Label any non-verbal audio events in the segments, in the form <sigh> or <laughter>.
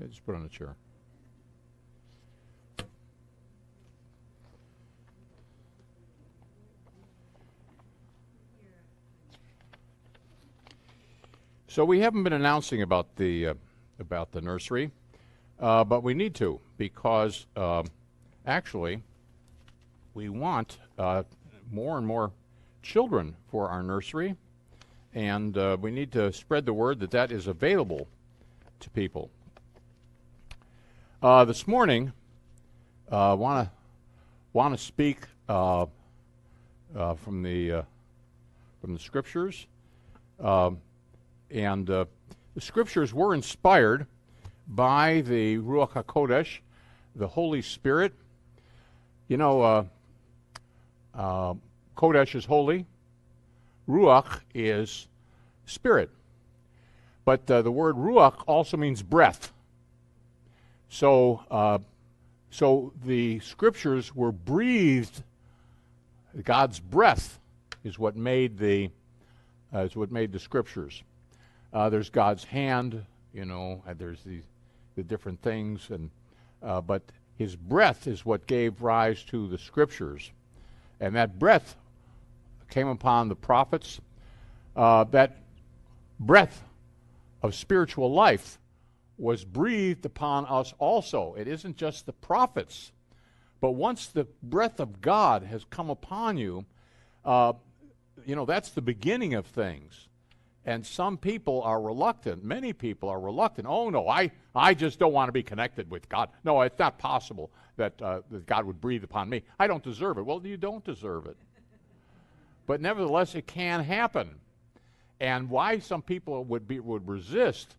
Yeah, just put on a chair. So we haven't been announcing about the uh, about the nursery, uh, but we need to because um, actually we want uh, more and more children for our nursery, and uh, we need to spread the word that that is available to people. Uh, this morning, I want to want to speak uh, uh, from the uh, from the scriptures, um, and the scriptures were inspired by the Ruach Hakodesh, the Holy Spirit. You know, Kodesh is holy, Ruach is spirit. But uh, the word ruach also means breath. So, uh, so the scriptures were breathed. God's breath is what made the uh, is what made the scriptures. Uh, there's God's hand, you know. And there's the the different things, and uh, but His breath is what gave rise to the scriptures, and that breath came upon the prophets. Uh, that breath of spiritual life was breathed upon us also. It isn't just the prophets, but once the breath of God has come upon you, uh, you know, that's the beginning of things. And some people are reluctant. Many people are reluctant. Oh, no, I, I just don't want to be connected with God. No, it's not possible that, uh, that God would breathe upon me. I don't deserve it. Well, you don't deserve it. But nevertheless, it can happen and why some people would be would resist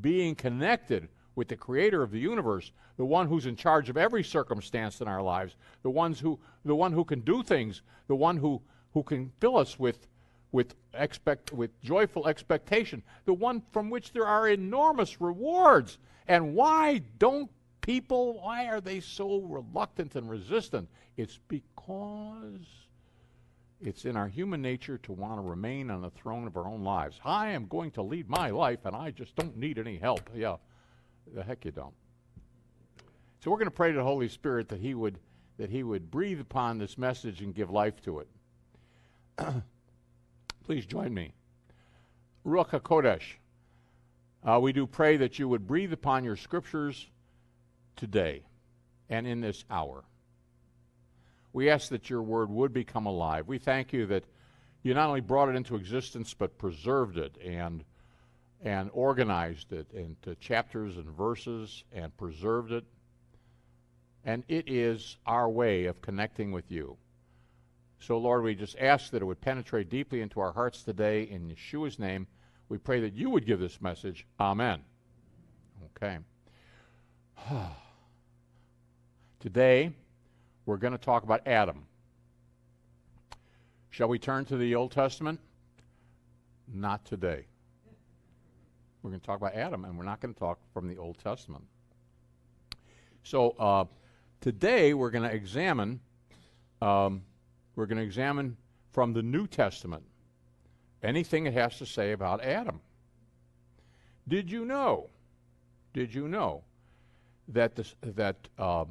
being connected with the creator of the universe, the one who's in charge of every circumstance in our lives, the ones who the one who can do things, the one who who can fill us with with expect with joyful expectation, the one from which there are enormous rewards. And why don't people why are they so reluctant and resistant? It's because it's in our human nature to want to remain on the throne of our own lives. I am going to lead my life and I just don't need any help. Yeah, the heck you don't. So we're going to pray to the Holy Spirit that He would that He would breathe upon this message and give life to it. <clears throat> Please join me. Ruach HaKodesh, uh, we do pray that you would breathe upon your scriptures today and in this hour. We ask that your word would become alive. We thank you that you not only brought it into existence, but preserved it and, and organized it into chapters and verses and preserved it. And it is our way of connecting with you. So, Lord, we just ask that it would penetrate deeply into our hearts today. In Yeshua's name, we pray that you would give this message. Amen. Okay. <sighs> Today, we're going to talk about Adam. Shall we turn to the Old Testament? Not today. We're going to talk about Adam, and we're not going to talk from the Old Testament. So uh, today we're going to examine. Um, we're going to examine from the New Testament anything it has to say about Adam. Did you know? Did you know that this, that uh,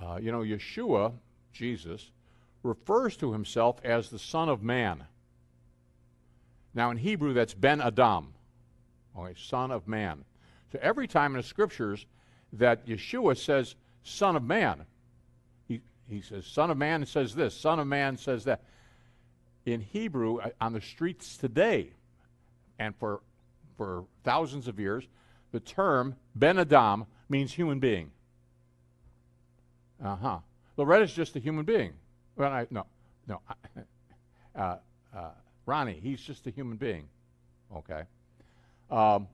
uh, you know, Yeshua, Jesus, refers to himself as the Son of Man. Now, in Hebrew, that's Ben Adam, okay, Son of Man. So every time in the scriptures that Yeshua says Son of Man, he, he says Son of Man says this, Son of Man says that. In Hebrew, uh, on the streets today, and for, for thousands of years, the term Ben Adam means human being. Uh huh. Loretta's just a human being. Well, I, no, no. <laughs> uh, uh, Ronnie, he's just a human being. Okay. Um,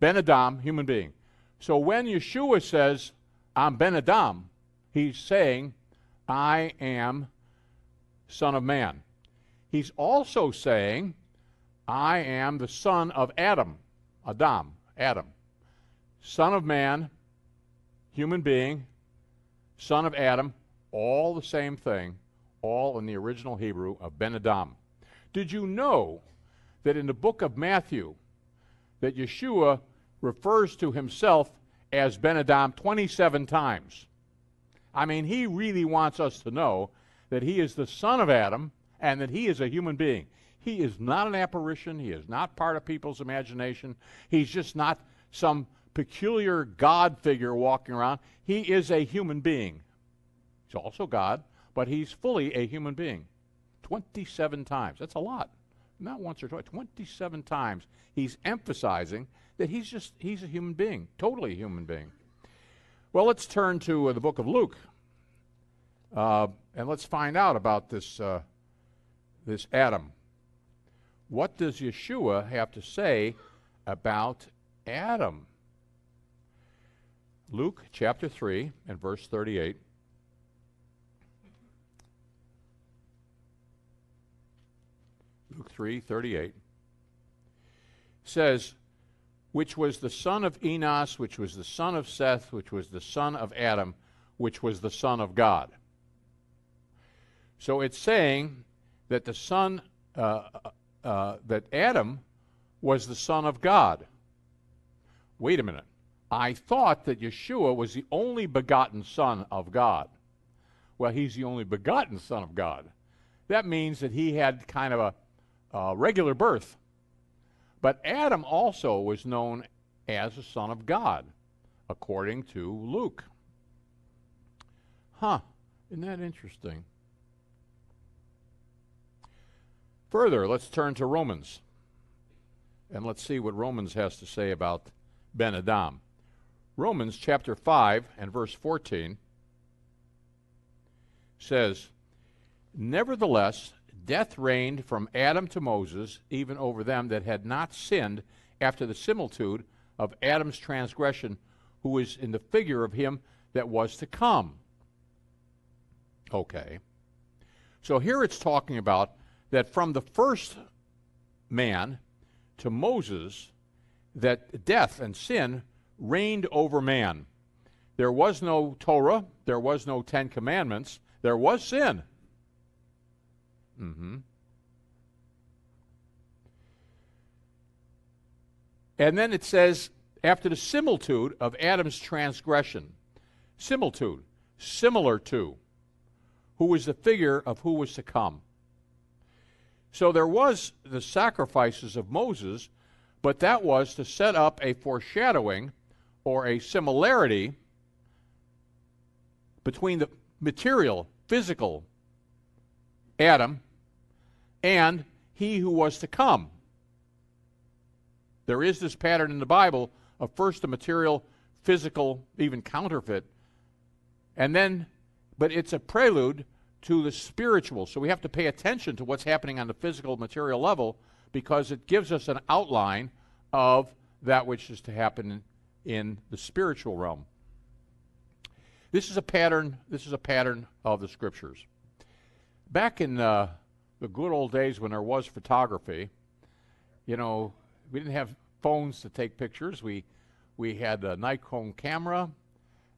ben Adam, human being. So when Yeshua says, I'm Ben Adam, he's saying, I am Son of Man. He's also saying, I am the son of Adam. Adam, Adam. Son of man, human being, son of Adam, all the same thing, all in the original Hebrew of Ben Adam. Did you know that in the book of Matthew, that Yeshua refers to himself as Ben Adam 27 times. I mean, he really wants us to know that he is the son of Adam and that he is a human being. He is not an apparition. He is not part of people's imagination. He's just not some peculiar God figure walking around. He is a human being. He's also God, but he's fully a human being. 27 times. That's a lot. Not once or twice, 27 times. He's emphasizing that he's just he's a human being, totally a human being. Well, let's turn to uh, the book of Luke, uh, and let's find out about this uh, this Adam. What does Yeshua have to say about Adam? Luke chapter 3 and verse 38. Luke 3 38 says, which was the son of Enos, which was the son of Seth, which was the son of Adam, which was the son of God. So it's saying that the son, uh, uh, that Adam was the son of God. Wait a minute. I thought that Yeshua was the only begotten son of God. Well, he's the only begotten son of God. That means that he had kind of a regular birth. But Adam also was known as a son of God, according to Luke. Huh, isn't that interesting? Further, let's turn to Romans. And let's see what Romans has to say about Ben Adam. Romans chapter 5 and verse 14 says, Nevertheless, death reigned from Adam to Moses, even over them that had not sinned after the similitude of Adam's transgression, who was in the figure of him that was to come. Okay. So here it's talking about that from the first man to Moses, that death and sin reigned over man. There was no Torah, there was no Ten Commandments, there was sin. Mm-hmm. And then it says, after the similitude of Adam's transgression, similitude, similar to, who was the figure of who was to come. So there was the sacrifices of Moses, but that was to set up a foreshadowing or a similarity between the material, physical Adam and he who was to come. There is this pattern in the Bible of first the material, physical, even counterfeit, and then, but it's a prelude to the spiritual. So we have to pay attention to what's happening on the physical, material level because it gives us an outline of that which is to happen in the spiritual realm. This is a pattern. This is a pattern of the scriptures. Back in uh, the good old days when there was photography, you know, we didn't have phones to take pictures. We we had a Nikon camera,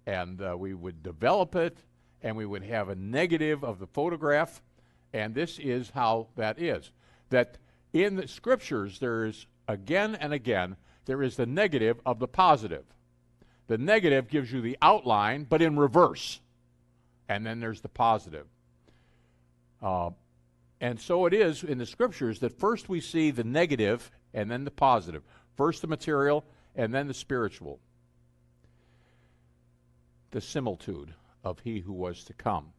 and uh, we would develop it, and we would have a negative of the photograph, and this is how that is. That in the scriptures there is again and again there is the negative of the positive. The negative gives you the outline, but in reverse, and then there's the positive. Uh, and so it is in the scriptures that first we see the negative and then the positive. First the material and then the spiritual. The similitude of he who was to come.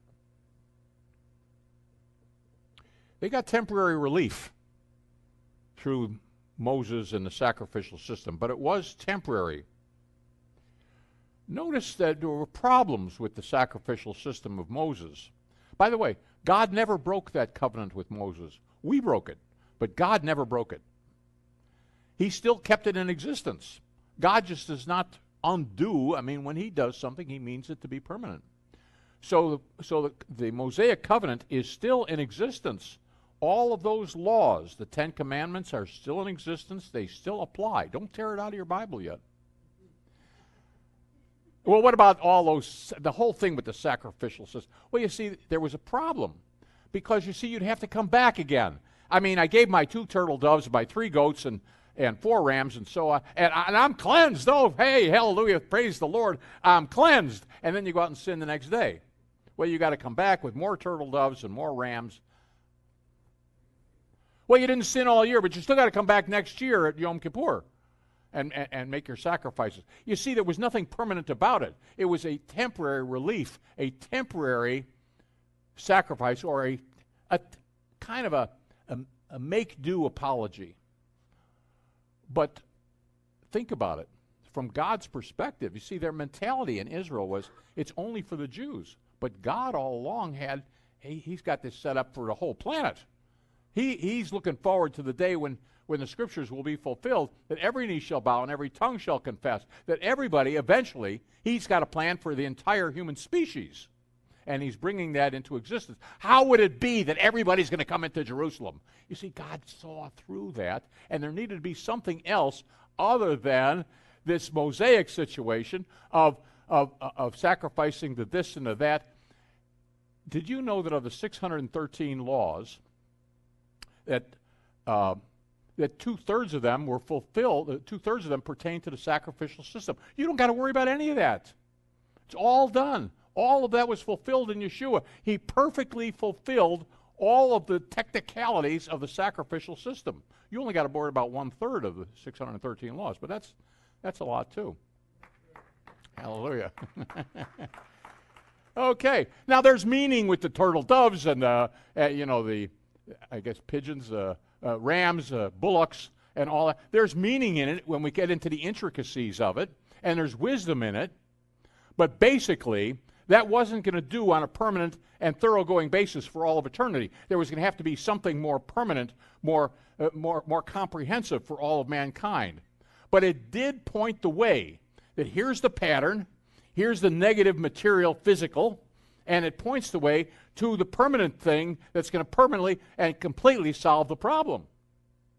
They got temporary relief through Moses and the sacrificial system, but it was temporary. Notice that there were problems with the sacrificial system of Moses. By the way, God never broke that covenant with Moses. We broke it, but God never broke it. He still kept it in existence. God just does not undo. I mean, when He does something, He means it to be permanent. So, so the, the Mosaic covenant is still in existence. All of those laws, the Ten Commandments, are still in existence. They still apply. Don't tear it out of your Bible yet. Well, what about all those, the whole thing with the sacrificial system? Well, you see, there was a problem because you see, you'd have to come back again. I mean, I gave my two turtle doves, my three goats, and, and four rams and so on. And, I, I'm cleansed. Oh, hey, hallelujah, praise the Lord. I'm cleansed. And then you go out and sin the next day. Well, you got to come back with more turtle doves and more rams. Well, you didn't sin all year, but you still got to come back next year at Yom Kippur and, and, and, make your sacrifices. You see, there was nothing permanent about it. It was a temporary relief, a temporary sacrifice, or a, a kind of a, a, a make do apology. But think about it. From God's perspective, you see, their mentality in Israel was it's only for the Jews. But God all along had, he, he's got this set up for the whole planet. He, he's looking forward to the day when, when the scriptures will be fulfilled, that every knee shall bow and every tongue shall confess, that everybody, eventually, he's got a plan for the entire human species. And he's bringing that into existence. How would it be that everybody's going to come into Jerusalem? You see, God saw through that, and there needed to be something else other than this Mosaic situation of, of, of sacrificing to this and to that. Did you know that of the 613 laws, that uh, that two thirds of them were fulfilled, uh, two thirds of them pertain to the sacrificial system. You don't got to worry about any of that. It's all done. All of that was fulfilled in Yeshua. He perfectly fulfilled all of the technicalities of the sacrificial system. You only got to worry about one third of the 613 laws, but that's that's a lot too. Hallelujah. <laughs> okay, now there's meaning with the turtle doves and uh, uh, you know the I guess pigeons, uh, uh, rams, uh, bullocks, and all that. There's meaning in it when we get into the intricacies of it, and there's wisdom in it. But basically, that wasn't going to do on a permanent and thoroughgoing basis for all of eternity. There was going to have to be something more permanent, more, uh, more, more comprehensive for all of mankind. But it did point the way that here's the pattern, here's the negative material physical, and it points the way to the permanent thing that's going to permanently and completely solve the problem.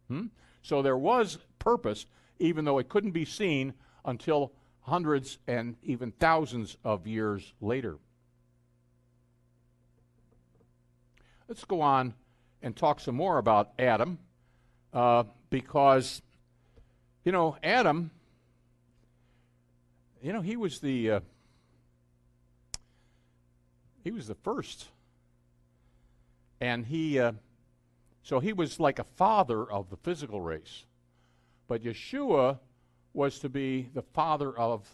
Hmm? So there was purpose, even though it couldn't be seen until hundreds and even thousands of years later. Let's go on and talk some more about Adam uh, because, you know, Adam, you know, he was the. Uh, he was the first. And he, uh, so he was like a father of the physical race. But Yeshua was to be the father of,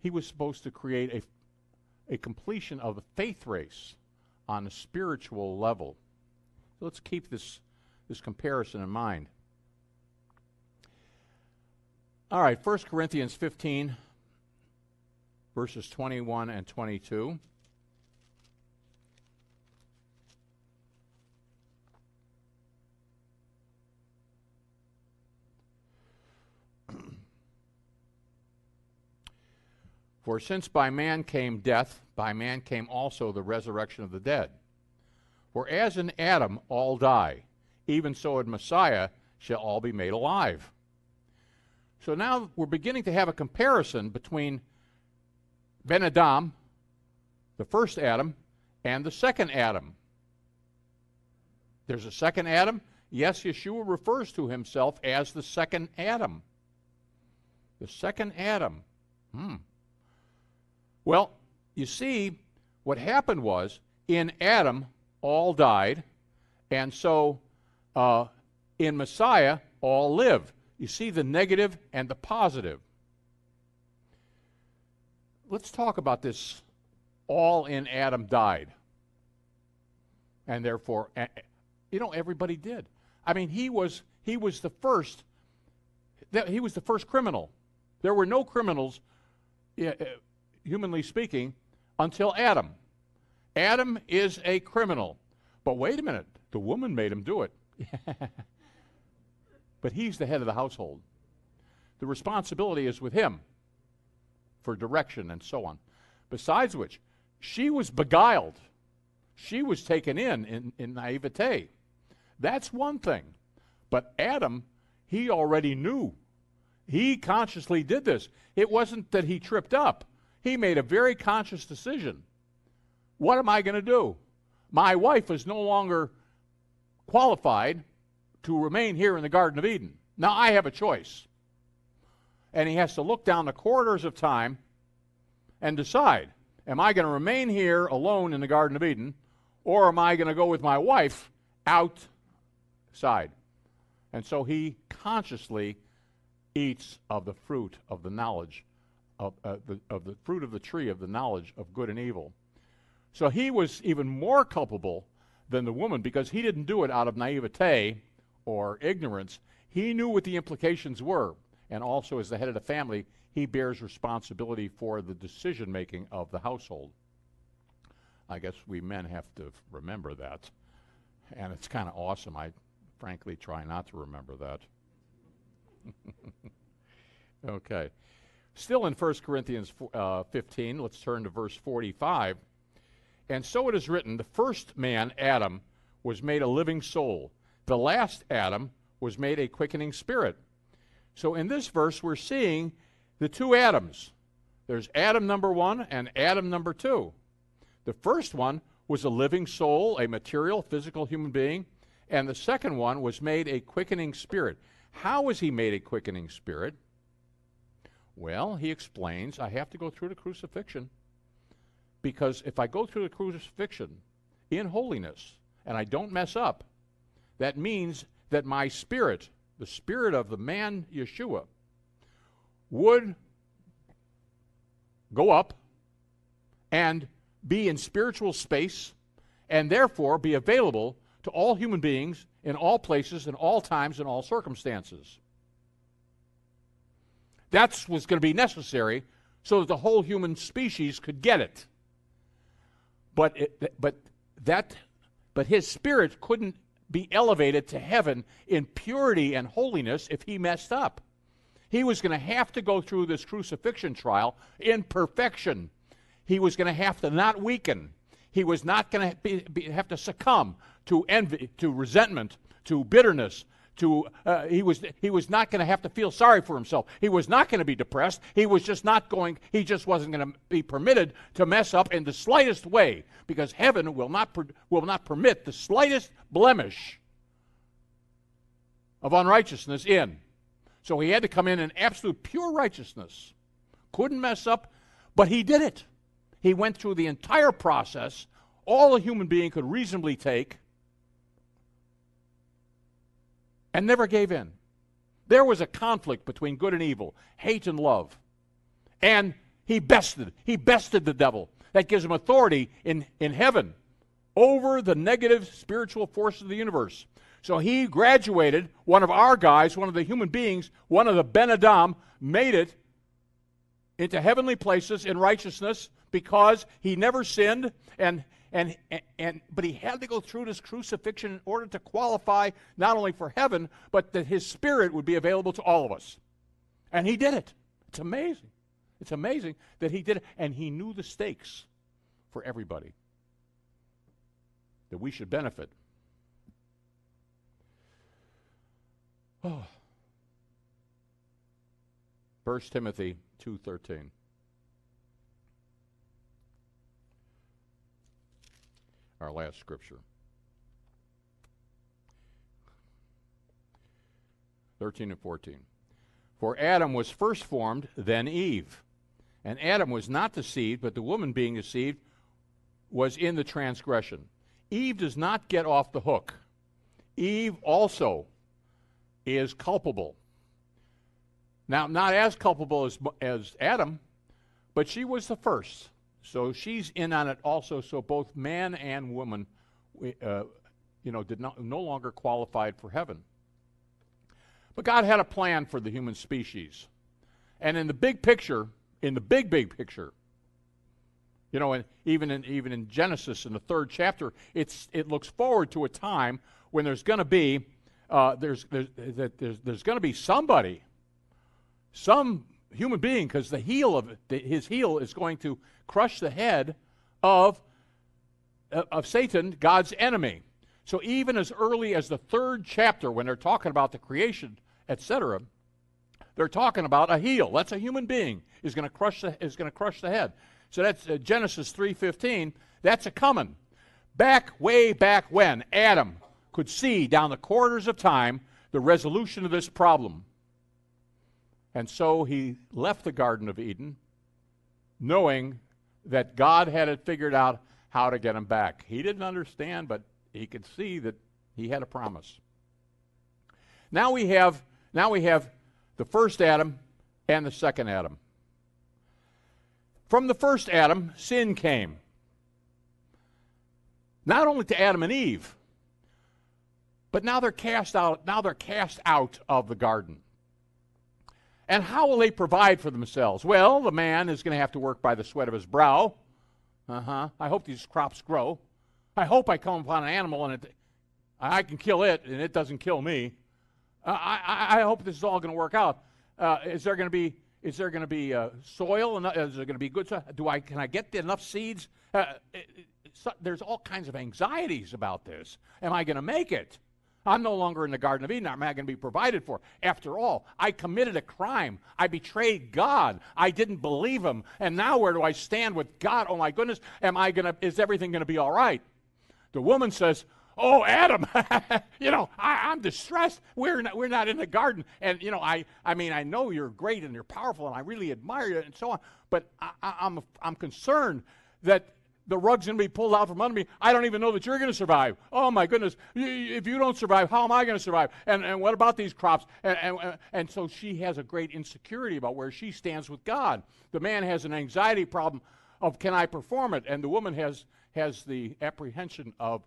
he was supposed to create a, a completion of the faith race on a spiritual level. So let's keep this, this comparison in mind. All right, 1 Corinthians 15, verses 21 and 22. For since by man came death, by man came also the resurrection of the dead. For as in Adam all die, even so in Messiah shall all be made alive. So now we're beginning to have a comparison between Ben Adam, the first Adam, and the second Adam. There's a second Adam. Yes, Yeshua refers to himself as the second Adam. The second Adam. Hmm. Well, you see, what happened was in Adam, all died, and so uh, in Messiah, all live. You see the negative and the positive. Let's talk about this. All in Adam died. And therefore, you know, everybody did. I mean, he was he was the first. He was the first criminal. There were no criminals humanly speaking, until Adam. Adam is a criminal. But wait a minute, the woman made him do it. <laughs> but he's the head of the household. The responsibility is with him for direction and so on. Besides which, she was beguiled. She was taken in in, in naivete. That's one thing. But Adam, he already knew. He consciously did this. It wasn't that he tripped up. He made a very conscious decision. What am I going to do? My wife is no longer qualified to remain here in the Garden of Eden. Now I have a choice. And he has to look down the corridors of time and decide am I going to remain here alone in the Garden of Eden, or am I going to go with my wife outside? And so he consciously eats of the fruit of the knowledge of, uh, the, of the fruit of the tree of the knowledge of good and evil. So he was even more culpable than the woman because he didn't do it out of naivete or ignorance. He knew what the implications were. And also, as the head of the family, he bears responsibility for the decision making of the household. I guess we men have to remember that. And it's kind of awesome. I frankly try not to remember that. <laughs> okay. Still in 1 Corinthians uh, 15, let's turn to verse 45. And so it is written the first man, Adam, was made a living soul. The last Adam was made a quickening spirit. So in this verse, we're seeing the two Adams. There's Adam number one and Adam number two. The first one was a living soul, a material, physical human being, and the second one was made a quickening spirit. How was he made a quickening spirit? Well, he explains I have to go through the crucifixion because if I go through the crucifixion in holiness and I don't mess up, that means that my spirit, the spirit of the man Yeshua, would go up and be in spiritual space and therefore be available to all human beings in all places, in all times, in all circumstances. That's what's going to be necessary so that the whole human species could get it. But, it, but that but his spirit couldn't be elevated to heaven in purity and holiness if he messed up. He was going to have to go through this crucifixion trial in perfection. He was going to have to not weaken. He was not going to have to succumb to envy, to resentment, to bitterness, to uh, he was he was not going to have to feel sorry for himself. He was not going to be depressed. He was just not going. He just wasn't going to be permitted to mess up in the slightest way because heaven will not per, will not permit the slightest blemish of unrighteousness in. So he had to come in in absolute pure righteousness. Couldn't mess up, but he did it. He went through the entire process, all a human being could reasonably take, and never gave in. There was a conflict between good and evil, hate and love. And he bested, he bested the devil. That gives him authority in, in heaven over the negative spiritual forces of the universe. So he graduated, one of our guys, one of the human beings, one of the Ben Adam, made it into heavenly places in righteousness because he never sinned and and, and, but he had to go through this crucifixion in order to qualify not only for heaven but that his spirit would be available to all of us. And he did it. It's amazing. It's amazing that he did it. And he knew the stakes for everybody that we should benefit. <sighs> Oh. 1 Timothy 2:13 Our last scripture. 13 and 14. For Adam was first formed, then Eve. And Adam was not deceived, but the woman being deceived was in the transgression. Eve does not get off the hook. Eve also is culpable. Now, not as culpable as, as Adam, but she was the first. So she's in on it also. So both man and woman, uh, you know, did not, no longer qualified for heaven. But God had a plan for the human species. And in the big picture, in the big, big picture, you know, and even in, even in Genesis in the third chapter, it's, it looks forward to a time when there's going to be uh, there's, there's, there's, there's going to be somebody, some human being, because the heel of it, his heel is going to crush the head of, uh, of Satan, God's enemy. So even as early as the third chapter, when they're talking about the creation, etc., they're talking about a heel. That's a human being is going to crush the, is going to crush the head. So that's uh, Genesis 3:15. That's a coming. Back way back when Adam could see down the corridors of time the resolution of this problem. And so he left the Garden of Eden knowing that God had it figured out how to get him back. He didn't understand, but he could see that he had a promise. Now we have now we have the first Adam and the second Adam. From the first Adam, sin came. Not only to Adam and Eve, but now they're cast out, now they're cast out of the garden. And how will they provide for themselves? Well, the man is going to have to work by the sweat of his brow. Uh huh. I hope these crops grow. I hope I come upon an animal and it, I can kill it and it doesn't kill me. Uh, I, I, hope this is all going to work out. Uh, is there going to be is there going to be uh, soil? Is there going to be good? Soil? Do I can I get enough seeds? Uh, it, it, so, there's all kinds of anxieties about this. Am I going to make it? I'm no longer in the Garden of Eden. I'm not going to be provided for? After all, I committed a crime. I betrayed God. I didn't believe Him. And now where do I stand with God? Oh my goodness, am I going to? Is everything going to be all right? The woman says, "Oh, Adam, <laughs> you know, I, am distressed. We're not, we're not in the garden, and you know, I, I mean, I know you're great and you're powerful, and I really admire you, and so on. But I, I'm, I'm concerned that the rug's going to be pulled out from under me. I don't even know that you're going to survive. Oh, my goodness. If you don't survive, how am I going to survive? And, and what about these crops? And, and, and so she has a great insecurity about where she stands with God. The man has an anxiety problem of can I perform it? And the woman has, has the apprehension of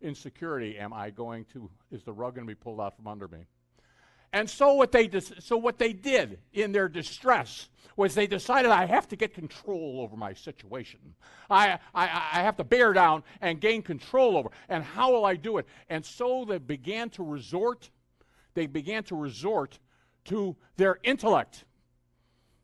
insecurity. Am I going to, is the rug going to be pulled out from under me? And so what they so what they did in their distress was they decided I have to get control over my situation. I, I, I have to bear down and gain control over. And how will I do it? And so they began to resort, they began to resort to their intellect.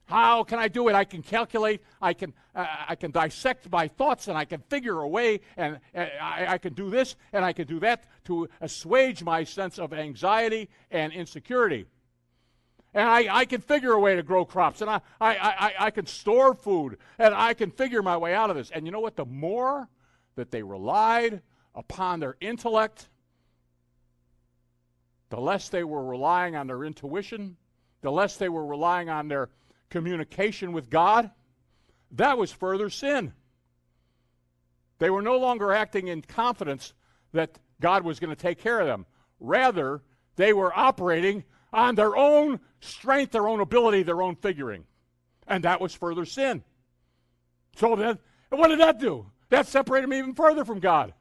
How can I do it? I can calculate, I can, uh, I can dissect my thoughts, and I can figure a way, and uh, I, I, can do this and I can do that to assuage my sense of anxiety and insecurity. And I, I can figure a way to grow crops, and I, I, I, I can store food, and I can figure my way out of this. And you know what? The more that they relied upon their intellect, the less they were relying on their intuition, the less they were relying on their communication with God, that was further sin. They were no longer acting in confidence that God was going to take care of them. Rather, they were operating on their own strength, their own ability, their own figuring. And that was further sin. So then, what did that do? That separated me even further from God.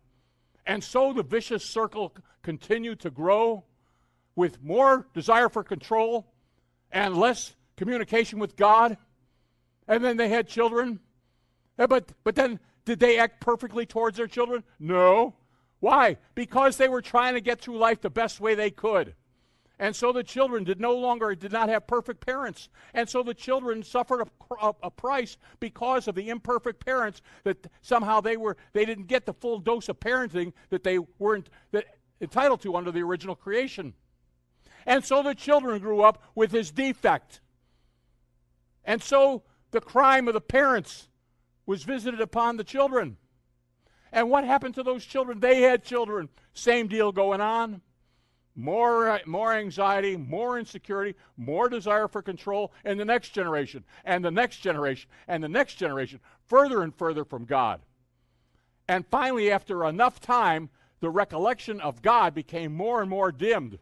And so the vicious circle continued to grow with more desire for control and less communication with God, and then they had children. But, but then, did they act perfectly towards their children? No. Why? Because they were trying to get through life the best way they could. And so the children did no longer did not have perfect parents. And so the children suffered a, a, a, price because of the imperfect parents that somehow they were they didn't get the full dose of parenting that they weren't that, entitled to under the original creation. And so the children grew up with this defect. And so the crime of the parents was visited upon the children. And what happened to those children? They had children. Same deal going on. More, more anxiety, more insecurity, more desire for control in the next generation, and the next generation, and the next generation, further and further from God. And finally, after enough time, the recollection of God became more and more dimmed.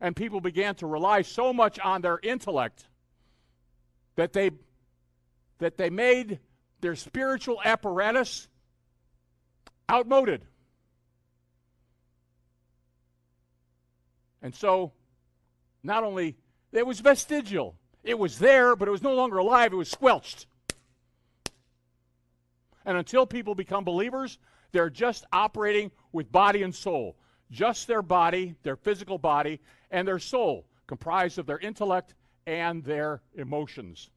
And people began to rely so much on their intellect that they that they made their spiritual apparatus outmoded. And so not only it was vestigial, it was there, but it was no longer alive, it was squelched. And until people become believers, they're just operating with body and soul. Just their body, their physical body, and their soul, comprised of their intellect and their emotions.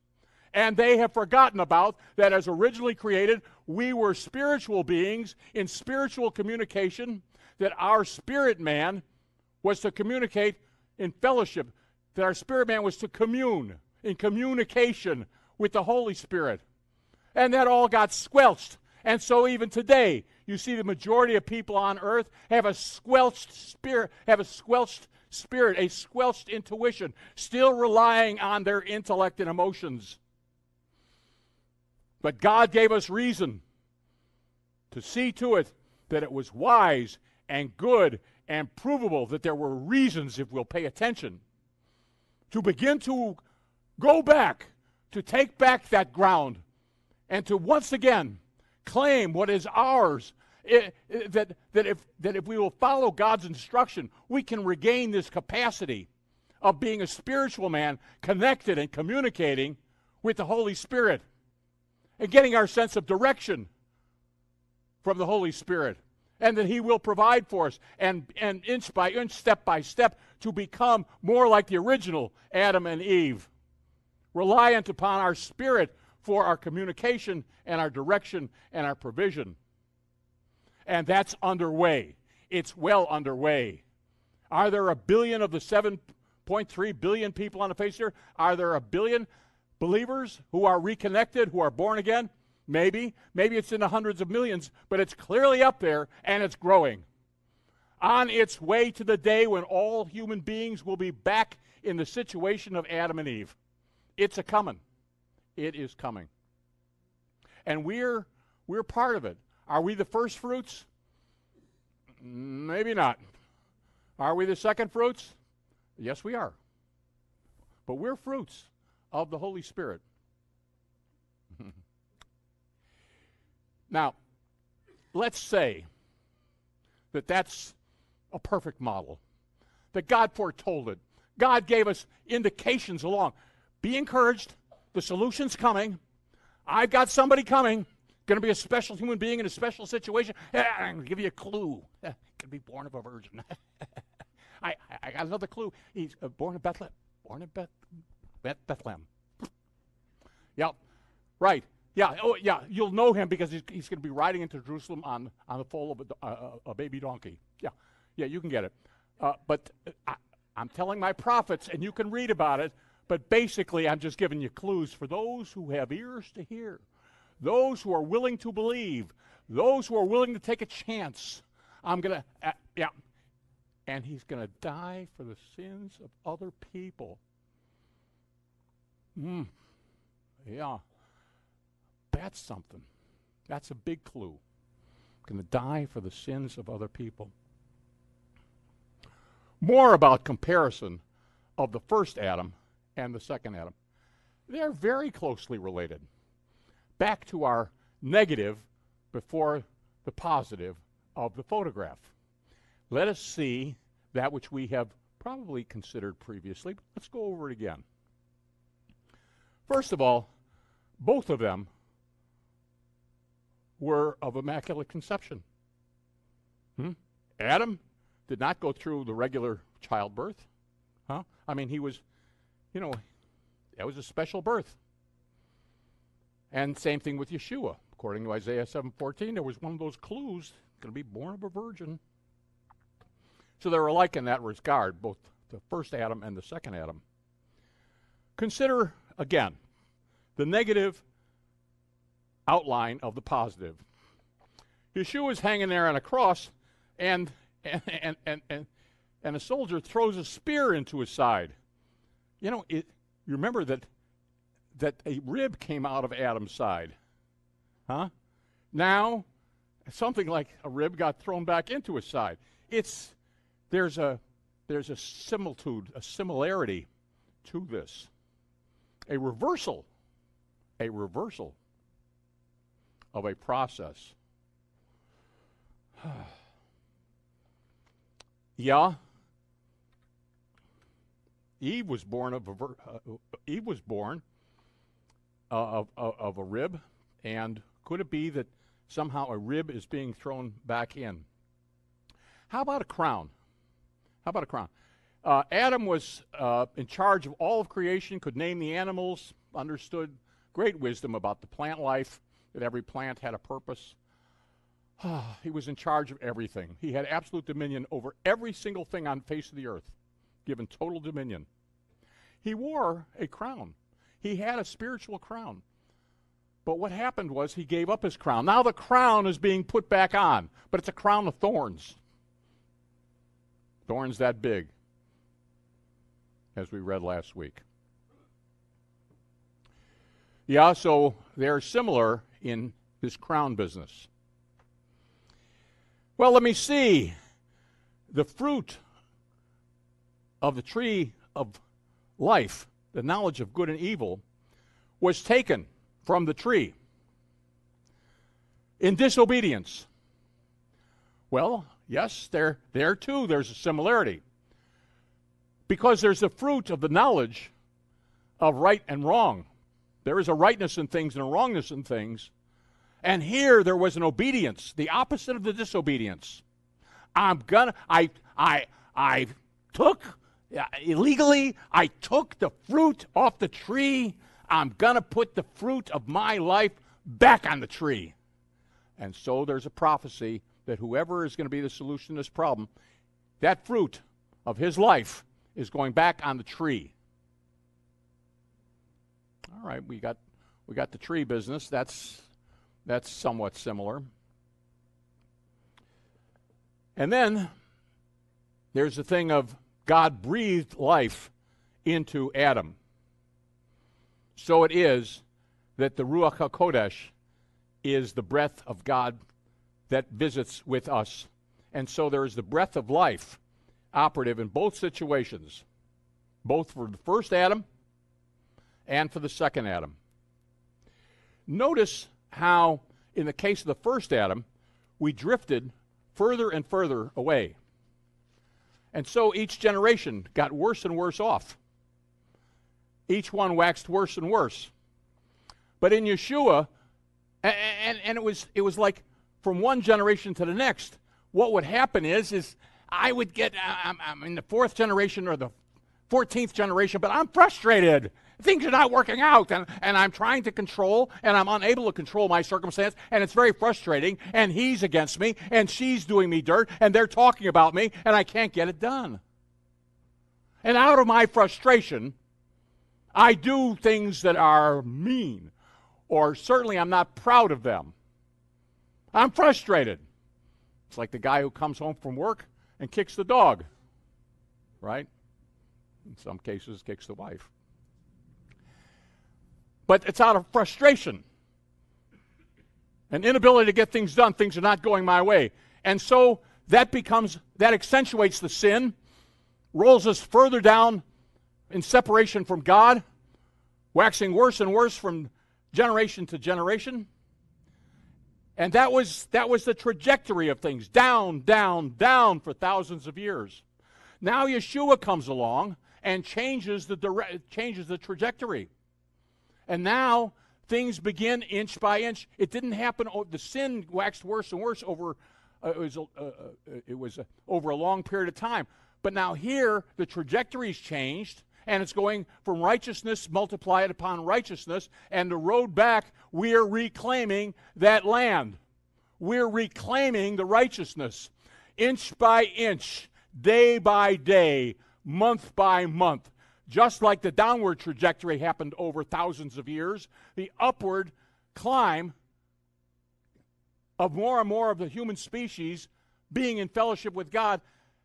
And they have forgotten about that as originally created, we were spiritual beings in spiritual communication, that our spirit man was to communicate in fellowship, that our spirit man was to commune in communication with the Holy Spirit. And that all got squelched. And so even today, you see the majority of people on earth have a squelched spirit, have a squelched spirit, a squelched intuition, still relying on their intellect and emotions. But God gave us reason to see to it that it was wise and good and provable, that there were reasons, if we'll pay attention, to begin to go back, to take back that ground, and to once again claim what is ours. It, it, that, that, if, that if we will follow God's instruction, we can regain this capacity of being a spiritual man connected and communicating with the Holy Spirit and getting our sense of direction from the Holy Spirit. And that He will provide for us, and, and inch by inch, step by step, to become more like the original Adam and Eve, reliant upon our spirit for our communication and our direction and our provision. And that's underway. It's well underway. Are there a billion of the 7.3 billion people on the face here? Are there a billion believers who are reconnected, who are born again? Maybe. Maybe it's in the hundreds of millions, but it's clearly up there and it's growing. On its way to the day when all human beings will be back in the situation of Adam and Eve. It's a coming. It is coming. And we're we're part of it. Are we the first fruits? Maybe not. Are we the second fruits? Yes, we are. But we're fruits of the Holy Spirit. <laughs> now, let's say that that's a perfect model, that God foretold it. God gave us indications along. Be encouraged. The solution's coming. I've got somebody coming. Going to be a special human being in a special situation. I'm going to give you a clue. Could be born of a virgin. <laughs> I, I got another clue. He's uh, born in Bethlehem. Born in Beth, Beth, Bethlehem. Yeah, right. Yeah, oh yeah. You'll know him because he's, he's going to be riding into Jerusalem on on the foal of a, uh, a baby donkey. Yeah, yeah. You can get it. Uh, but uh, I, I'm telling my prophets, and you can read about it. But basically, I'm just giving you clues for those who have ears to hear, those who are willing to believe, those who are willing to take a chance. I'm going to, uh, yeah. And he's going to die for the sins of other people. Hmm. Yeah. That's something. That's a big clue. Going to die for the sins of other people. More about comparison of the first Adam and the second Adam. They're very closely related. Back to our negative before the positive of the photograph. Let us see that which we have probably considered previously. Let's go over it again. First of all, both of them were of immaculate conception. Hmm? Adam did not go through the regular childbirth. Huh? I mean, he was you know, that was a special birth. And same thing with Yeshua. According to Isaiah 7:14, there was one of those clues, going to be born of a virgin. So they're alike in that regard, both the first Adam and the second Adam. Consider again the negative outline of the positive. Yeshua is hanging there on a cross, and and and and, and, and a soldier throws a spear into his side. You know, it, you remember that that a rib came out of Adam's side. Huh? Now, something like a rib got thrown back into his side. It's there's a there's a similitude, a similarity to this. A reversal, a reversal of a process. <sighs> yeah, Eve was born of a uh, Eve was born of, of, of a rib, and could it be that somehow a rib is being thrown back in? How about a crown? How about a crown? Uh, Adam was uh, in charge of all of creation, could name the animals, understood great wisdom about the plant life, that every plant had a purpose. <sighs> he was in charge of everything. He had absolute dominion over every single thing on face of the earth, given total dominion. He wore a crown. He had a spiritual crown. But what happened was he gave up his crown. Now the crown is being put back on, but it's a crown of thorns. Thorns that big. as we read last week. Yeah, so they're similar in this crown business. Well, let me see. The fruit of the tree of life, the knowledge of good and evil, was taken from the tree in disobedience. Well, yes, there, there too there's a similarity. Because there's the fruit of the knowledge of right and wrong. There is a rightness in things and a wrongness in things. And here there was an obedience, the opposite of the disobedience. I'm gonna I I I took illegally, I took the fruit off the tree. I'm gonna put the fruit of my life back on the tree. And so there's a prophecy that whoever is going to be the solution to this problem, that fruit of his life is going back on the tree. All right, we got we got the tree business. That's that's somewhat similar. And then there's the thing of God breathed life into Adam. So it is that the Ruach HaKodesh is the breath of God that visits with us. And so there is the breath of life operative in both situations, both for the first Adam and for the second Adam. Notice how, in the case of the first Adam, we drifted further and further away. And so each generation got worse and worse off. Each one waxed worse and worse. But in Yeshua, and, and, it was it was like from one generation to the next, what would happen is is I would get I'm, I'm in the fourth generation or the 14th generation, but I'm frustrated things are not working out and, and i'm trying to control and i'm unable to control my circumstance and it's very frustrating and he's against me and she's doing me dirt and they're talking about me and i can't get it done. And out of my frustration i do things that are mean or certainly i'm not proud of them. I'm frustrated. It's like the guy who comes home from work and kicks the dog right? In some cases kicks the wife but it's out of frustration an inability to get things done. Things are not going my way. And so that becomes, that accentuates the sin, rolls us further down in separation from God, waxing worse and worse from generation to generation. And that was, that was the trajectory of things down, down, down for thousands of years. Now Yeshua comes along and changes the, dire- changes the trajectory. And now things begin inch by inch. It didn't happen. The sin waxed worse and worse over. Uh, it was, uh, uh, it was uh, over a long period of time. But now here, the trajectory's changed, and it's going from righteousness multiplied upon righteousness, and the road back, we're reclaiming that land. We're reclaiming the righteousness, inch by inch, day by day, month by month. Just like the downward trajectory happened over thousands of years, the upward climb of more and more of the human species being in fellowship with God.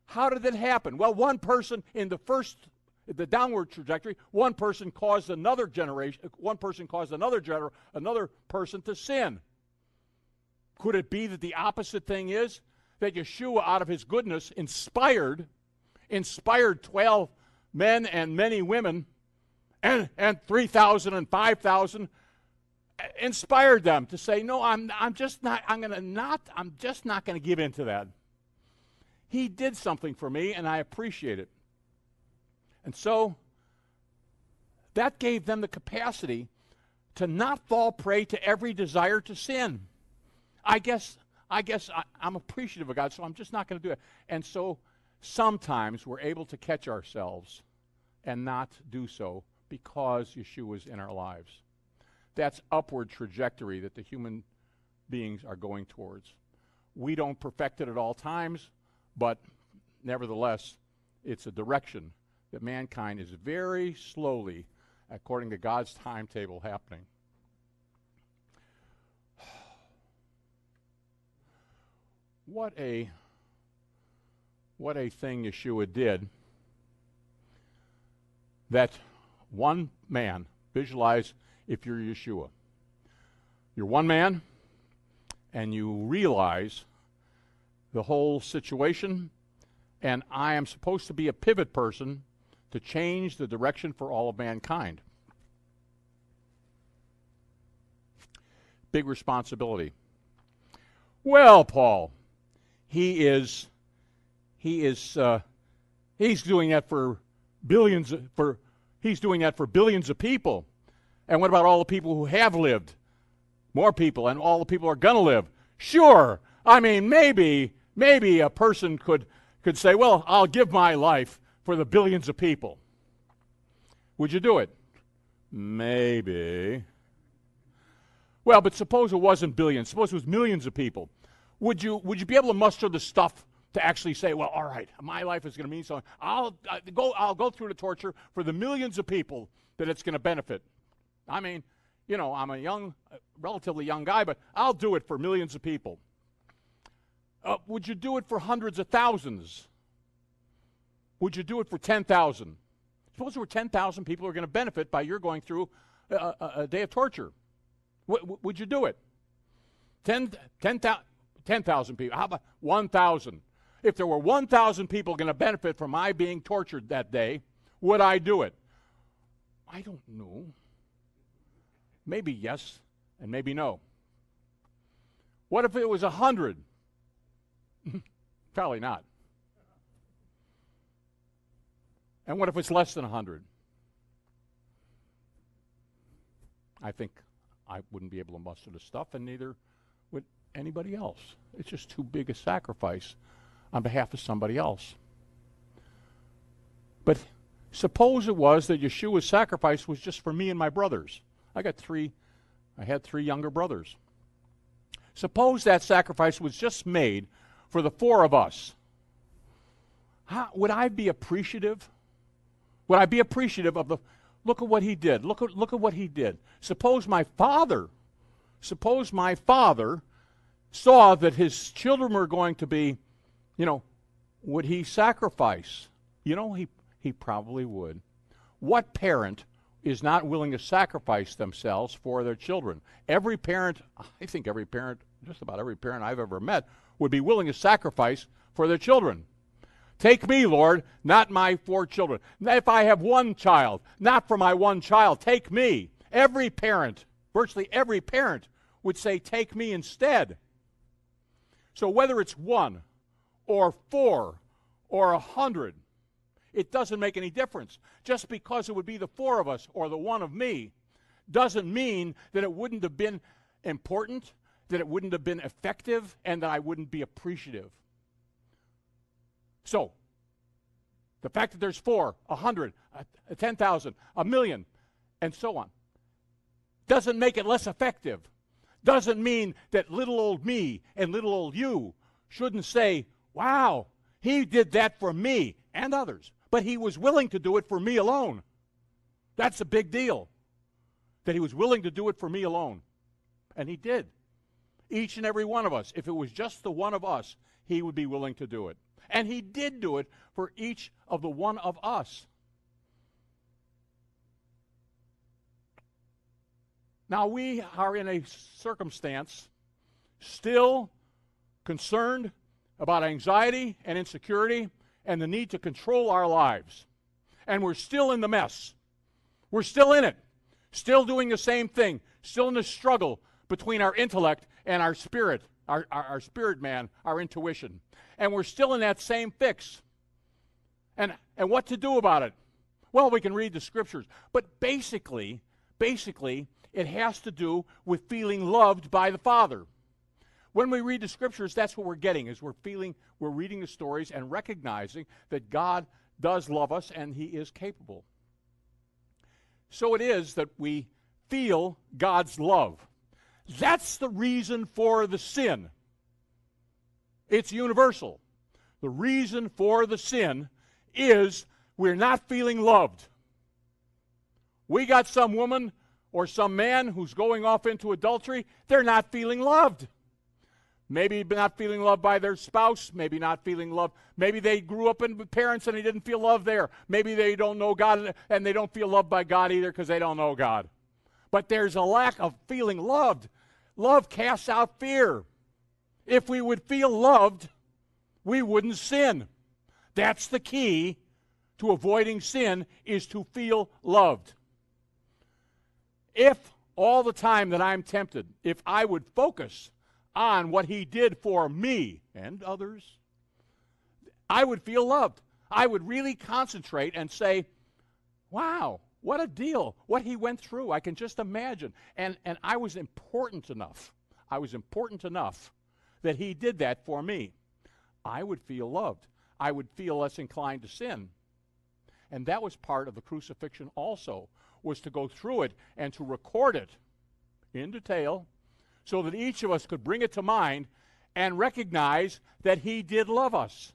How did that happen? Well, one person in the first the downward trajectory, one person caused another generation, one person caused another gener- another person to sin. Could it be that the opposite thing is that Yeshua, out of his goodness, inspired inspired 12 men and many women, and, and 3,000 and 5,000, uh, inspired them to say, No, I'm, I'm just not, I'm going to not, I'm just not going to give in to that. He did something for me, and I appreciate it. And so, that gave them the capacity to not fall prey to every desire to sin. I guess I guess I, am appreciative of God, so I'm just not going to do it. And so sometimes we're able to catch ourselves and not do so because Yeshua is in our lives. That's upward trajectory that the human beings are going towards. We don't perfect it at all times, but nevertheless, it's a direction that mankind is very slowly, according to God's timetable, happening. <sighs> What a – what a thing Yeshua did that one man, visualize if you're Yeshua. You're one man, and you realize the whole situation, and I am supposed to be a pivot person to change the direction for all of mankind. Big responsibility. Well, Paul, he is, he is, uh, he's doing that for billions, for he's doing that for billions of people. And what about all the people who have lived? More people, and all the people are going to live. Sure. I mean, maybe, maybe a person could, could say, well, I'll give my life for the billions of people. Would you do it? Maybe. Well, but suppose it wasn't billions. Suppose it was millions of people. Would you, would you be able to muster the stuff to actually say, well, all right, my life is going to mean something. I'll, uh, go, I'll go through the torture for the millions of people that it's going to benefit. I mean, you know, I'm a young, uh, relatively young guy, but I'll do it for millions of people. Uh, would you do it for hundreds of thousands? Would you do it for 10,000? Suppose there were 10,000 people who are going to benefit by your going through a, a, a day of torture. W- would you do it? 10,000 10, 10, people. How about 1,000? If there were 1,000 people going to benefit from my being tortured that day, would I do it? I don't know. Maybe yes, and maybe no. What if it was 100? <laughs> Probably not. And what if it's less than 100? I think I wouldn't be able to muster the stuff, and neither would anybody else. It's just too big a sacrifice on behalf of somebody else. But suppose it was that Yeshua's sacrifice was just for me and my brothers. I got three, I had three younger brothers. Suppose that sacrifice was just made for the four of us. How, would I be appreciative? Would I be appreciative of the look at what he did? Look at look at what he did. Suppose my father, suppose my father saw that his children were going to be, you know, would he sacrifice? You know, he he probably would. What parent is not willing to sacrifice themselves for their children? Every parent, I think every parent, just about every parent I've ever met, would be willing to sacrifice for their children. Take me, Lord, not my four children. If I have one child, not for my one child, take me. Every parent, virtually every parent, would say, Take me instead. So whether it's one or four or a hundred, it doesn't make any difference. Just because it would be the four of us or the one of me doesn't mean that it wouldn't have been important, that it wouldn't have been effective, and that I wouldn't be appreciative. So, the fact that there's four, a hundred, ten thousand, a million, and so on, doesn't make it less effective. Doesn't mean that little old me and little old you shouldn't say, wow, he did that for me and others. But he was willing to do it for me alone. That's a big deal. That he was willing to do it for me alone. And he did. Each and every one of us. If it was just the one of us, he would be willing to do it. And he did do it for each of the one of us. Now, we are in a circumstance still concerned about anxiety and insecurity and the need to control our lives. And we're still in the mess. We're still in it, still doing the same thing, still in the struggle between our intellect and our spirit, our, our, our spirit man, our intuition and we're still in that same fix. And, and what to do about it? Well, we can read the scriptures. But basically, basically, it has to do with feeling loved by the Father. When we read the scriptures, that's what we're getting, is we're feeling, we're reading the stories and recognizing that God does love us and He is capable. So it is that we feel God's love. That's the reason for the sin. It's universal. The reason for the sin is we're not feeling loved. We got some woman or some man who's going off into adultery, they're not feeling loved. Maybe not feeling loved by their spouse, maybe not feeling loved. Maybe they grew up in parents and they didn't feel love there. Maybe they don't know God and they don't feel loved by God either because they don't know God. But there's a lack of feeling loved. Love casts out fear. If we would feel loved, we wouldn't sin. That's the key to avoiding sin is to feel loved. If all the time that I'm tempted, if I would focus on what he did for me and others, I would feel loved. I would really concentrate and say, wow, what a deal. What he went through. I can just imagine. And, and I was important enough. I was important enough that he did that for me. I would feel loved. I would feel less inclined to sin. And that was part of the crucifixion also, was to go through it and to record it in detail so that each of us could bring it to mind and recognize that he did love us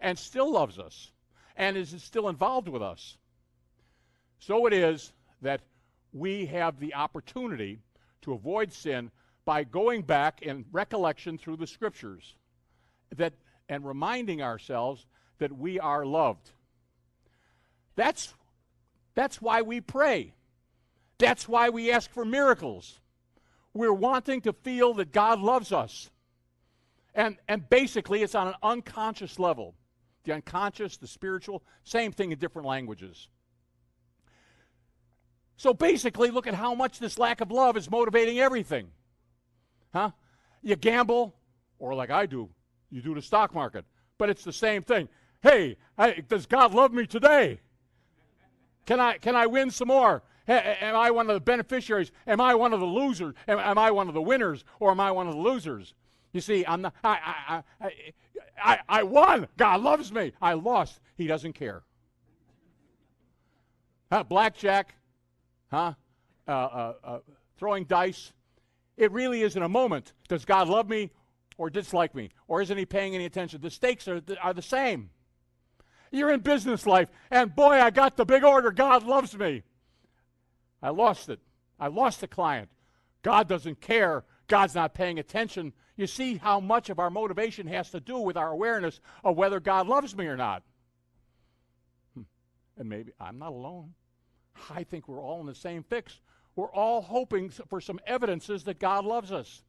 and still loves us and is still involved with us. So it is that we have the opportunity to avoid sin by going back in recollection through the scriptures that and reminding ourselves that we are loved. That's that's why we pray. That's why we ask for miracles. We're wanting to feel that God loves us. And, and basically, it's on an unconscious level. The unconscious, the spiritual, same thing in different languages. So basically, look at how much this lack of love is motivating everything. Huh? You gamble, or like I do, you do the stock market. But it's the same thing. Hey, I, does God love me today? Can I, can I win some more? Am I one of the beneficiaries? Am I one of the losers? Am, am I one of the winners, or am I one of the losers? You see, I'm not, I, I, I, I, I won. God loves me. I lost. He doesn't care. Huh, blackjack, huh? Uh, uh, uh, throwing dice. It really is in a moment. Does God love me or dislike me? Or isn't he paying any attention? The stakes are, are the same. You're in business life, and boy, I got the big order. God loves me. I lost it. I lost the client. God doesn't care. God's not paying attention. You see how much of our motivation has to do with our awareness of whether God loves me or not. Hmm. And maybe I'm not alone. I think we're all in the same fix. We're all hoping for some evidences that God loves us.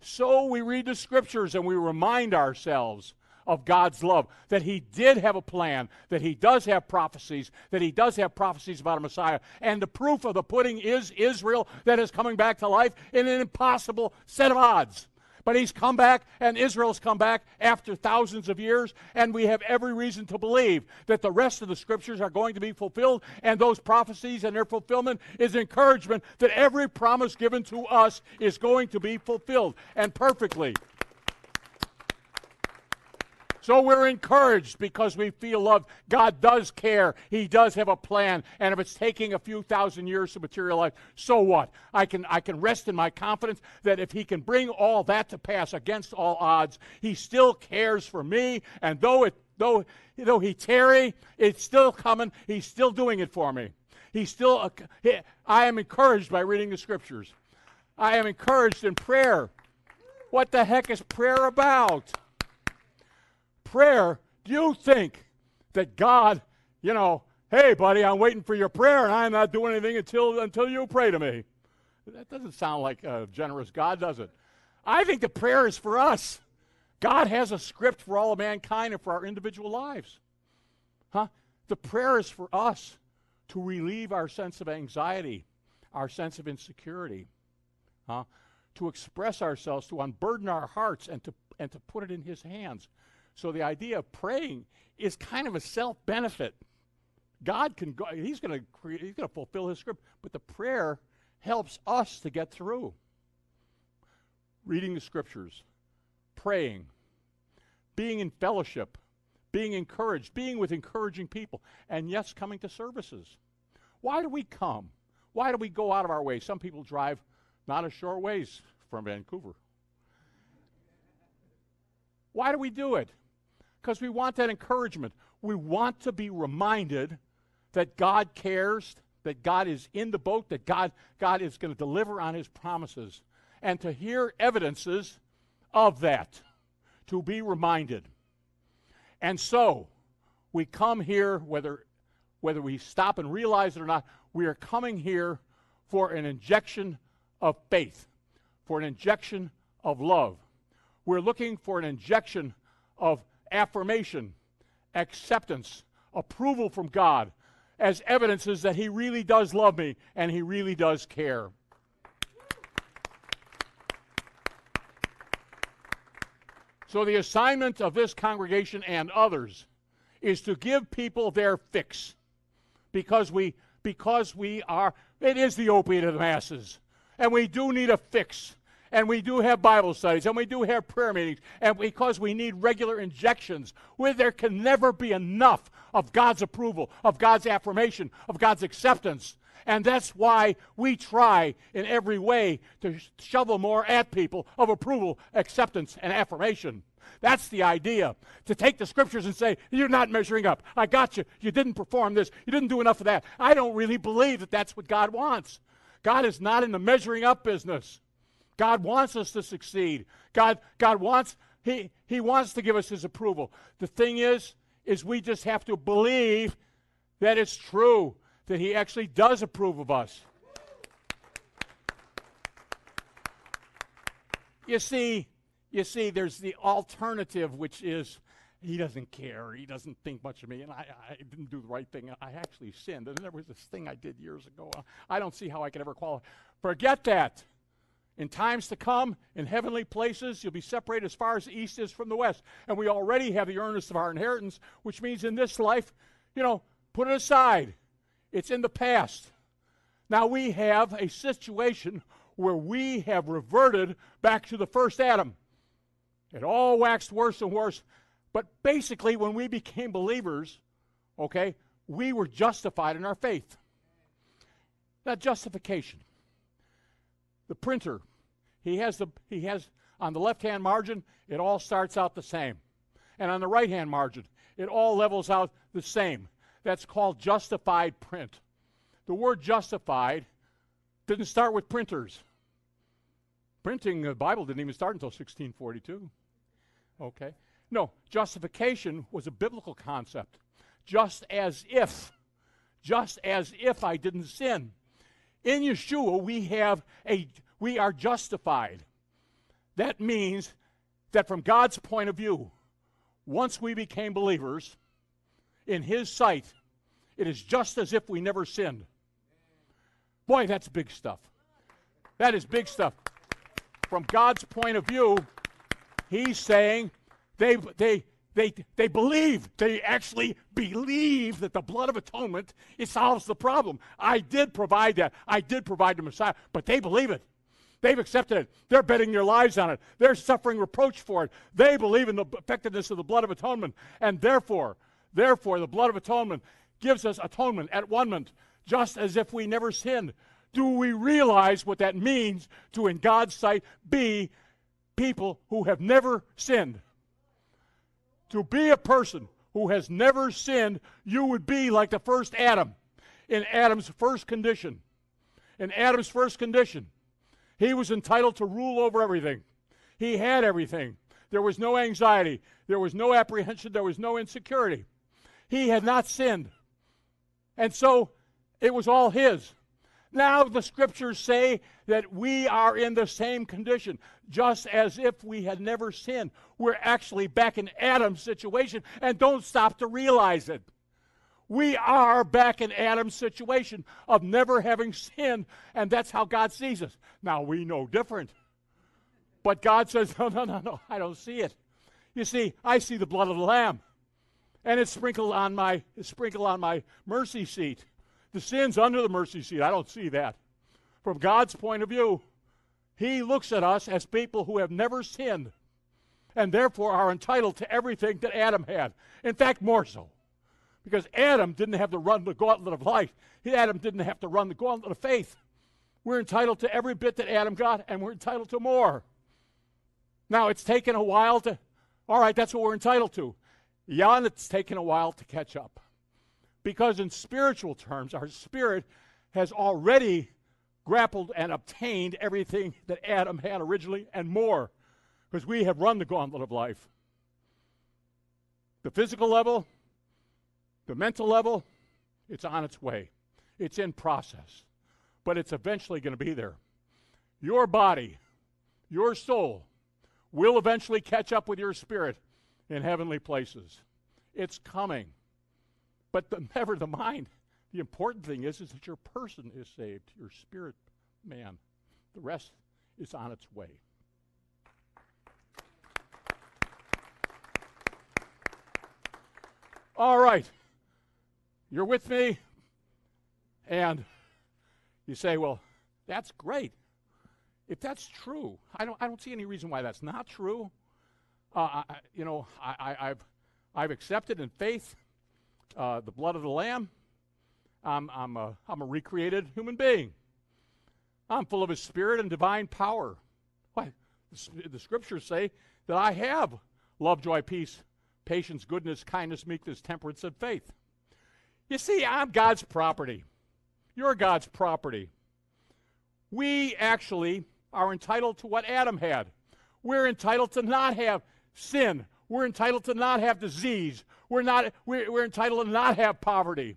So we read the scriptures and we remind ourselves of God's love, that He did have a plan, that He does have prophecies, that He does have prophecies about a Messiah. And the proof of the pudding is Israel that is coming back to life in an impossible set of odds. But he's come back, and Israel's come back after thousands of years, and we have every reason to believe that the rest of the scriptures are going to be fulfilled, and those prophecies and their fulfillment is encouragement that every promise given to us is going to be fulfilled, and perfectly. So we're encouraged because we feel loved. God does care. He does have a plan. And if it's taking a few thousand years to materialize, so what? I can, I can rest in my confidence that if He can bring all that to pass against all odds, He still cares for me. And though, it, though, though He tarry, it's still coming. He's still doing it for me. He's still, uh, I am encouraged by reading the Scriptures. I am encouraged in prayer. What the heck is prayer about? Prayer, do you think that God, you know, hey, buddy, I'm waiting for your prayer and I'm not doing anything until, until you pray to me? That doesn't sound like a generous God, does it? I think the prayer is for us. God has a script for all of mankind and for our individual lives. Huh? The prayer is for us to relieve our sense of anxiety, our sense of insecurity, huh? to express ourselves, to unburden our hearts, and to, and to put it in His hands. So the idea of praying is kind of a self benefit. God can go, he's going to create, he's going to fulfill his script, but the prayer helps us to get through. Reading the scriptures, praying, being in fellowship, being encouraged, being with encouraging people, and yes, coming to services. Why do we come? Why do we go out of our way? Some people drive not a short ways from Vancouver. Why do we do it? Because we want that encouragement. We want to be reminded that God cares, that God is in the boat, that God, God is going to deliver on his promises, and to hear evidences of that, to be reminded. And so, we come here, whether, whether we stop and realize it or not, we are coming here for an injection of faith, for an injection of love. We're looking for an injection of affirmation, acceptance, approval from God as evidences that He really does love me and He really does care. So, the assignment of this congregation and others is to give people their fix because we because we are it is the opiate of the masses and we do need a fix and we do have bible studies and we do have prayer meetings and because we need regular injections where there can never be enough of god's approval of god's affirmation of god's acceptance and that's why we try in every way to shovel more at people of approval, acceptance, and affirmation. That's the idea. To take the scriptures and say, You're not measuring up. I got you. You didn't perform this. You didn't do enough of that. I don't really believe that that's what God wants. God is not in the measuring up business. God wants us to succeed. God, God wants, he, he wants to give us his approval. The thing is, is we just have to believe that it's true that He actually does approve of us. You see, you see, there's the alternative, which is he doesn't care. He doesn't think much of me, and I, I didn't do the right thing. I actually sinned, and there was this thing I did years ago. I don't see how I could ever qualify. Forget that. In times to come, in heavenly places, you'll be separated as far as the east is from the west. And we already have the earnest of our inheritance, which means in this life, you know, put it aside. It's in the past. Now we have a situation where we have reverted back to the first Adam. It all waxed worse and worse. But basically, when we became believers, okay, we were justified in our faith. That justification. The printer, he has the he has on the left-hand margin, it all starts out the same. And on the right-hand margin, it all levels out the same. That's called justified print. The word justified didn't start with printers. Printing the Bible didn't even start until 1642. Okay? No, justification was a biblical concept. Just as if, just as if I didn't sin. In Yeshua, we have a we are justified. That means that from God's point of view, once we became believers, in His sight, it is just as if we never sinned. Boy, that's big stuff. That is big stuff. From God's point of view, He's saying they, they, they, they believe, they actually believe that the blood of atonement, it solves the problem. I did provide that. I did provide the Messiah, but they believe it. They've accepted it. They're betting their lives on it. They're suffering reproach for it. They believe in the effectiveness of the blood of atonement, and therefore, Therefore, the blood of atonement gives us atonement at one moment, just as if we never sinned. Do we realize what that means to, in God's sight, be people who have never sinned? To be a person who has never sinned, you would be like the first Adam in Adam's first condition. In Adam's first condition, he was entitled to rule over everything. He had everything. There was no anxiety, there was no apprehension, there was no insecurity. He had not sinned. And so it was all his. Now the scriptures say that we are in the same condition, just as if we had never sinned. We're actually back in Adam's situation, and don't stop to realize it. We are back in Adam's situation of never having sinned, and that's how God sees us. Now we know different. But God says, <laughs> no, no, no, no, I don't see it. You see, I see the blood of the Lamb and it's sprinkled on my it's sprinkled on my mercy seat. The sin's under the mercy seat. I don't see that. From God's point of view, He looks at us as people who have never sinned and therefore are entitled to everything that Adam had. In fact, more so. Because Adam didn't have to run the gauntlet of life. Adam didn't have to run the gauntlet of faith. We're entitled to every bit that Adam got, and we're entitled to more. Now, it's taken a while to, all right, that's what we're entitled to. Yeah, it's taken a while to catch up. Because, in spiritual terms, our spirit has already grappled and obtained everything that Adam had originally and more. Because we have run the gauntlet of life. The physical level, the mental level, it's on its way. It's in process. But it's eventually going to be there. Your body, your soul, will eventually catch up with your spirit in heavenly places. It's coming. But the, <laughs> never the mind. The important thing is, is that your person is saved, your spirit man. The rest is on its way. All right. You're with me? And you say, well, that's great. If that's true, I don't, I don't see any reason why that's not true. Uh, I, you know, I, have I've accepted in faith uh, the blood of the Lamb. I'm, I'm, a, I'm a recreated human being. I'm full of His Spirit and divine power. Why? The, the scriptures say that I have love, joy, peace, patience, goodness, kindness, meekness, temperance, and faith. You see, I'm God's property. You're God's property. We actually are entitled to what Adam had. We're entitled to not have sin. We're entitled to not have disease. We're, not, we're, we're entitled to not have poverty.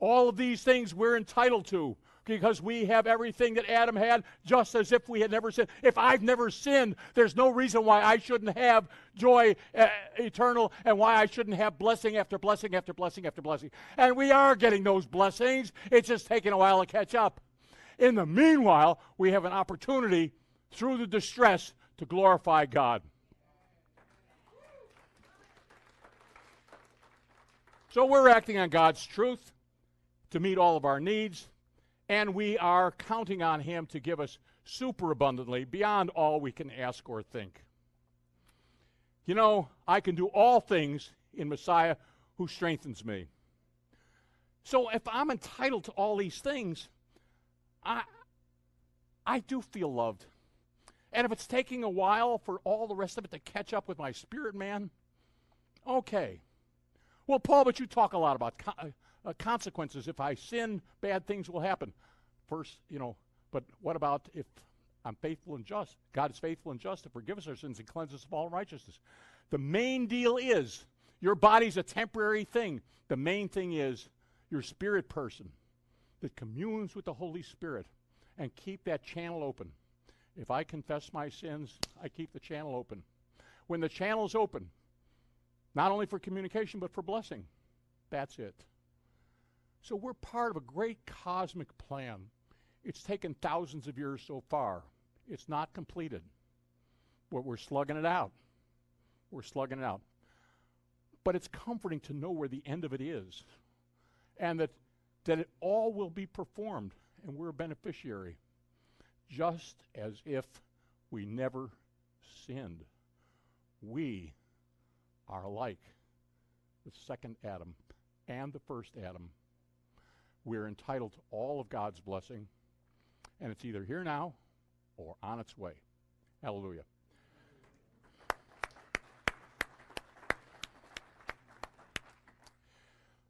All of these things we're entitled to because we have everything that Adam had, just as if we had never sinned. If I've never sinned, there's no reason why I shouldn't have joy uh, eternal and why I shouldn't have blessing after blessing after blessing after blessing. And we are getting those blessings. It's just taking a while to catch up. In the meanwhile, we have an opportunity through the distress to glorify God. So we're acting on God's truth to meet all of our needs and we are counting on Him to give us superabundantly beyond all we can ask or think. You know, I can do all things in Messiah who strengthens me. So if I'm entitled to all these things, I, I do feel loved. And if it's taking a while for all the rest of it to catch up with my spirit man, okay. Well, Paul, but you talk a lot about uh, consequences. If I sin, bad things will happen. First, you know, but what about if I'm faithful and just? God is faithful and just to forgive us our sins and cleanse us of all righteousness. The main deal is your body's a temporary thing. The main thing is your spirit person that communes with the Holy Spirit and keep that channel open. If I confess my sins, I keep the channel open. When the channel's open, not only for communication but for blessing, that's it. So we're part of a great cosmic plan. It's taken thousands of years so far. It's not completed. But we're slugging it out. We're slugging it out. But it's comforting to know where the end of it is. And that, that it all will be performed, and we're a beneficiary. Just as if we never sinned. We are like the second Adam and the first Adam we're entitled to all of God's blessing, and it's either here now or on its way. Hallelujah.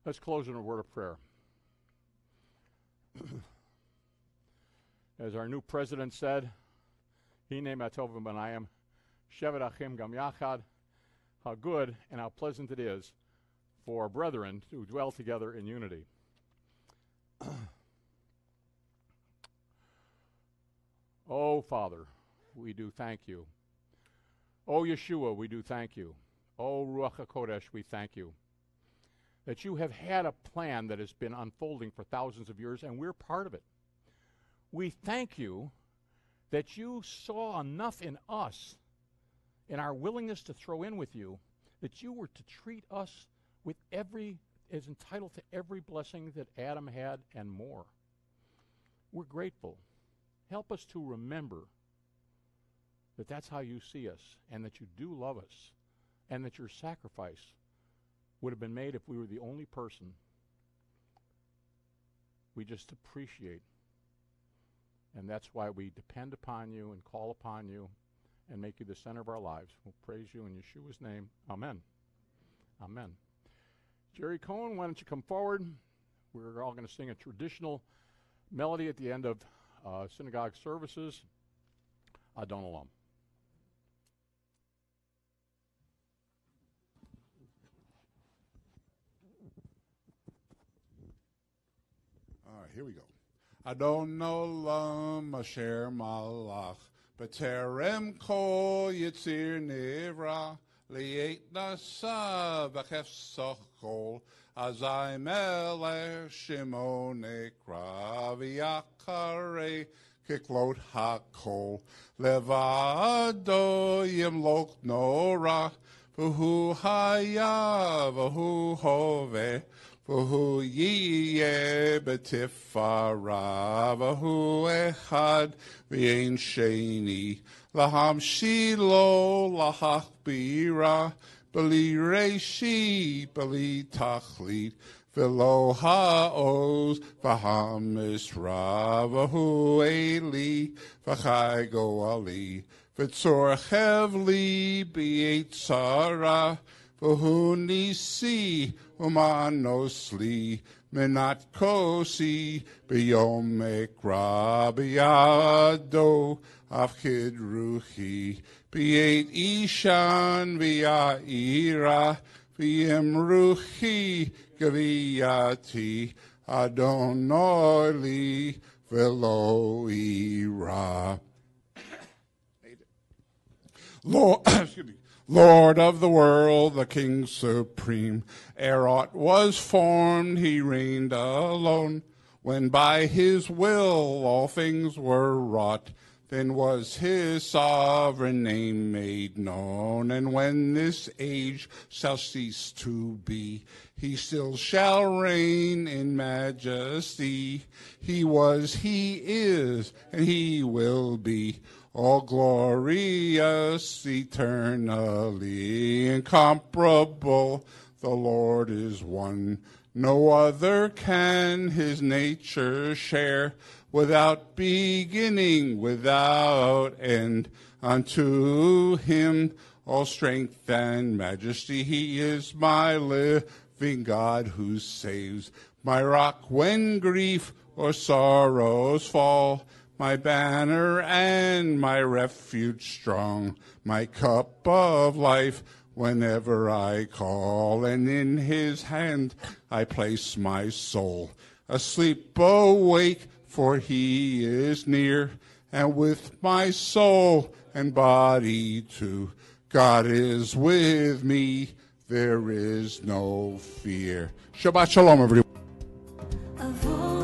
Let's close in a word of prayer. As our new president said, Hine matov banayim, shevet achim gam yachad, how good and how pleasant it is for brethren to dwell together in unity. Oh, Father, we do thank you. Oh, Yeshua, we do thank you. Oh, Ruach HaKodesh, we thank you. That you have had a plan that has been unfolding for thousands of years, and we're part of it. We thank you that you saw enough in us, in our willingness to throw in with you, that you were to treat us with every is entitled to every blessing that Adam had and more. We're grateful. Help us to remember that that's how you see us and that you do love us and that your sacrifice would have been made if we were the only person we just appreciate. And that's why we depend upon you and call upon you and make you the center of our lives. We'll praise you in Yeshua's name. Amen. Amen. Jerry Cohen, why don't you come forward? We're all going to sing a traditional melody at the end of uh, synagogue services, Adon don't alum. All right, here we go. I don't know lum asher malach, b'terem kol yitzir nevra, li'et nasa v'chefsoch kol, azai melech shimonek raviach v'yakare kiklot hakol levado yimlok nora v'hu haya v'hu hove. V'hu yiyeh betifara. V'hu echad v'yein sheni laham shilo lahachbira beli reshi beli tachlit V'ha'misra v'hu eli v'chai goali v'tzor chevli b'yetzara v'hu nisi umanosli menat kosi b'yom ekra b'yado afkid ruchi b'yet ishan v'ya'ira v'yemruchi gaviyati adonoi velo ira. Lord, <coughs> excuse me. Lord of the world, the King supreme, ere aught was formed, he reigned alone. When by his will all things were wrought, then was his sovereign name made known. And when this age shall cease to be, he still shall reign in majesty. He was, he is, and he will be all glorious, eternally incomparable. The Lord is one. No other can his nature share without beginning, without end. Unto him all strength and majesty. He is my living God who saves, my rock when grief or sorrows fall, my banner and my refuge strong, my cup of life whenever I call, and in his hand I place my soul. Asleep, awake, for he is near, and with my soul and body too. God is with me, there is no fear. Shabbat Shalom, everyone.